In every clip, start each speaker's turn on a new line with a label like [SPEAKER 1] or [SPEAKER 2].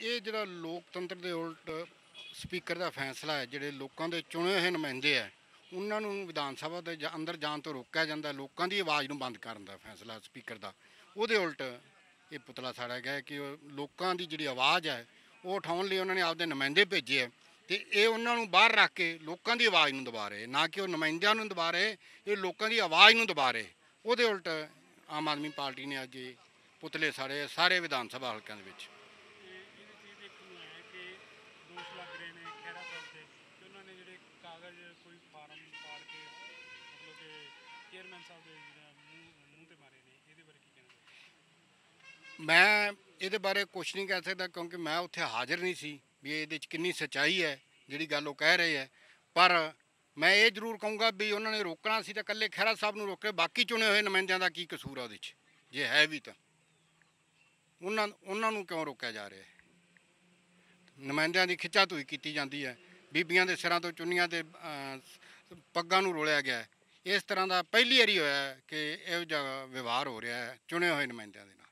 [SPEAKER 1] ਇਹ ਜਿਹੜਾ ਲੋਕਤੰਤਰ ਦੇ ਉਲਟ ਸਪੀਕਰ ਦਾ ਫੈਸਲਾ ਹੈ, ਜਿਹੜੇ ਲੋਕਾਂ ਦੇ ਚੁਣੇ ਹੋਏ ਨੁਮਾਇੰਦੇ ਆ ਉਹਨਾਂ ਨੂੰ ਵਿਧਾਨ ਸਭਾ ਦੇ ਅੰਦਰ ਜਾਣ ਤੋਂ ਰੋਕਿਆ ਜਾਂਦਾ, ਲੋਕਾਂ ਦੀ ਆਵਾਜ਼ ਨੂੰ ਬੰਦ ਕਰਨ ਦਾ ਫੈਸਲਾ ਸਪੀਕਰ ਦਾ। ਉਹਦੇ ਉਲਟ ਇਹ ਪੁਤਲਾ ਸਾੜਿਆ ਗਿਆ ਕਿ ਲੋਕਾਂ ਦੀ ਜਿਹੜੀ ਆਵਾਜ਼ ਹੈ, ਉਹ ਉਠਾਉਣ ਲਈ ਉਹਨਾਂ ਨੇ ਆਪਦੇ ਨੁਮਾਇੰਦੇ ਭੇਜੇ ਆ ਤੇ ਇਹ ਉਹਨਾਂ ਨੂੰ ਬਾਹਰ ਰੱਖ ਕੇ ਲੋਕਾਂ ਦੀ ਆਵਾਜ਼ ਨੂੰ ਦਬਾ ਰਹੇ, ਨਾ ਕਿ ਉਹ ਨੁਮਾਇੰਦਿਆਂ ਨੂੰ ਦਬਾ ਰਹੇ, ਇਹ ਲੋਕਾਂ ਦੀ ਆਵਾਜ਼ ਨੂੰ ਦਬਾ ਰਹੇ। ਉਹਦੇ ਉਲਟ ਆਮ ਆਦਮੀ ਪਾਰਟੀ ਨੇ ਅੱਜ ਪੁਤਲੇ ਸਾੜੇ ਸਾਰੇ ਵਿਧਾਨ ਸਭਾ ਹਲਕਿਆਂ ਦੇ ਵਿੱਚ।
[SPEAKER 2] ਕਾਗਜ਼ ਕੋਈ ਫਾਰਮ ਪਾੜ ਕੇ, ਮਤਲਬ ਕਿ ਚੇਅਰਮੈਨ ਸਾਹਿਬ ਦੇ ਜਿਹੜਾ ਮੂੰਹ ਮੂੰਹ ਤੇ ਮਾਰੇ ਨੇ, ਇਹਦੇ ਬਾਰੇ ਕੀ ਕਹਿਣਾ ਚਾਹੁੰਦੇ
[SPEAKER 1] ਮੈਂ ਇਹਦੇ ਬਾਰੇ ਕੁਝ ਨਹੀਂ ਕਹਿ ਸਕਦਾ ਕਿਉਂਕਿ ਮੈਂ ਉੱਥੇ ਹਾਜ਼ਰ ਨਹੀਂ ਸੀ ਵੀ ਇਹਦੇ 'ਚ ਕਿੰਨੀ ਸੱਚਾਈ ਹੈ, ਜਿਹੜੀ ਗੱਲ ਉਹ ਕਹਿ ਰਹੇ ਹੈ। ਪਰ ਮੈਂ ਇਹ ਜ਼ਰੂਰ ਕਹੂੰਗਾ ਵੀ ਉਹਨਾਂ ਨੇ ਰੋਕਣਾ ਸੀ ਤਾਂ ਇਕੱਲੇ ਖਹਿਰਾ ਸਾਹਿਬ ਨੂੰ ਰੋਕੇ ਬਾਕੀ ਚੁਣੇ ਹੋਏ ਨੁਮਾਇੰਦਿਆਂ ਦਾ ਕੀ ਕਸੂਰ ਆ ਉਹਦੇ 'ਚ? ਜੇ ਹੈ ਵੀ ਤਾਂ। ਉਹਨਾਂ ਉਹਨਾਂ ਨੂੰ ਕਿਉਂ ਰੋਕਿਆ ਜਾ ਰਿਹਾ ਹੈ? ਨੁਮਾਇੰਦਿਆਂ ਦੀ ਖਿੱਚਾ ਧੂਈ ਕੀਤੀ ਜਾਂਦੀ ਹੈ। ਬੀਬੀਆਂ ਦੇ ਸਿਰਾਂ ਤੋਂ ਚੁੰਨੀਆਂ ਤੇ ਪੱਗਾਂ ਨੂੰ ਰੋਲਿਆ ਗਿਆ ਹੈ। ਇਸ ਤਰ੍ਹਾਂ ਦਾ ਪਹਿਲੀ ਵਾਰੀ ਹੋਇਆ ਹੈ ਕਿ ਇਹੋ ਜਿਹਾ ਵਿਵਹਾਰ ਹੋ ਰਿਹਾ ਹੈ ਚੁਣੇ ਹੋਏ ਨੁਮਾਇੰਦਿਆਂ ਦੇ ਨਾਲ।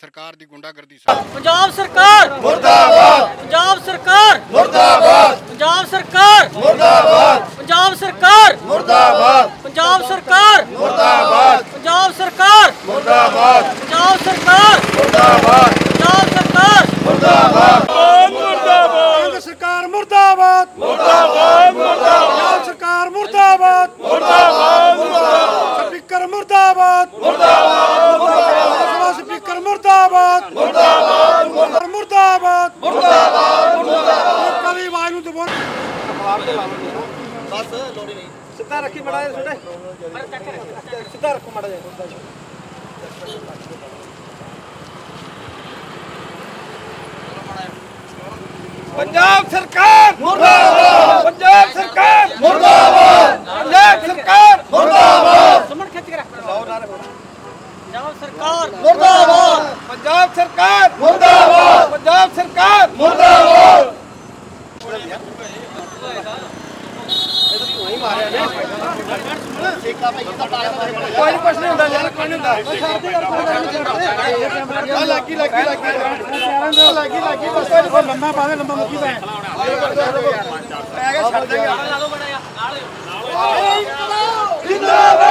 [SPEAKER 1] ਸਰਕਾਰ ਦੀ ਗੁੰਡਾਗਰਦੀ ਸਾਡੀ
[SPEAKER 3] ਪੰਜਾਬ ਸਰਕਾਰ! ਮੁਰਦਾਬਾਦ! ਪੰਜਾਬ ਸਰਕਾਰ! ਮੁਰਦਾਬਾਦ! ਪੰਜਾਬ ਸਰਕਾਰ! ਮੁਰਦਾਬਾਦ! ਪੰਜਾਬ ਸਰਕਾਰ! ਮੁਰਦਾਬਾਦ! ਪੰਜਾਬ ਸਰਕਾਰ! ਮੁਰਦਾਬਾਦ! ਪੰਜਾਬ ਸਰਕਾਰ! ਮੁਰਦਾਬਾਦ! ਪੰਜਾਬ ਸਰਕਾਰ! ਮੁਰਦਾਬਾਦ! ਪੰਜਾਬ ਸਰਕਾਰ!
[SPEAKER 4] ਕੇਂਦਰ ਸਰਕਾਰ ਮੁਰਦਾਬਾਦ ਮੁਰਦਾਬਾਦ ਮੁਰਦਾਬਾਦ ਸਰਕਾਰ ਮੁਰਦਾਬਾਦ ਮੁਰਦਾਬਾਦ। ਸਪੀਕਰ ਮੁਰਦਾਬਾਦ। ਮੁਰਦਾਬਾਦ ਮੁਰਦਾਬਾਦ। ਸਪੀਕਰ ਮੁਰਦਾਬਾਦ। ਮੁਰਦਾਬਾਦ ਮੁਰਦਾਬਾਦ। ਮੁਰਦਾਬਾਦ। ਮੁਰਦਾਬਾਦ ਲੋਕਾਂ ਦੀ ਆਵਾਜ਼ ਨੂੰ ਦਬੋ।
[SPEAKER 5] ਸਿੱਧਾ ਰੱਖੀ ਮੜਾ ਛੋਟੇ। ਸਿੱਧਾ ਰੱਖੋ ਮੜਾ ਜਿਹਾ। ਪੰਜਾਬ ਸਰਕਾਰ ਮੁਰਦਾਬਾਦ ਪੰਜਾਬ ਸਰਕਾਰ ਮੁਰਦਾਬਾਦ ਪੰਜਾਬ ਸਰਕਾਰ
[SPEAKER 3] ਸਮਣ ਖਿੱਚ ਕੇ ਰੱਖ ਪੰਜਾਬ ਸਰਕਾਰ।
[SPEAKER 5] ਮੁਰਦਾਬਾਦ। ਪੰਜਾਬ ਸਰਕਾਰ। ਮੁਰਦਾਬਾਦ। ਪੰਜਾਬ ਸਰਕਾਰ। ਮੁਰਦਾਬਾਦ। ਕੋਈ ਨੀ, ਕੁਛ ਨਹੀਂ ਹੁੰਦਾ ਯਾਰ ਕੋਈ ਨਹੀਂ ਹੁੰਦਾ। ਆ ਲੱਗੀ ਲੱਗੀ ਲੱਗੀ। ਲੱਗੀ ਲੱਗੀ। ਬਸ ਲੰਮਾ ਪਾਵੇ ਲੰਮਾ ਮੁੱਕੀ ਪੈ। ਪੈ ਗਿਆ ਛੱਡ ਦੇਗਾ ਜਿੰਦਾਬਾਦ ਜਿੰਦਾਬਾਦ।